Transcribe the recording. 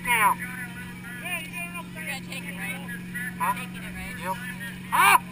it down. You're going to take it, right? Huh? Taking it, right? Yep. Ah!